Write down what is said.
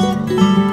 Música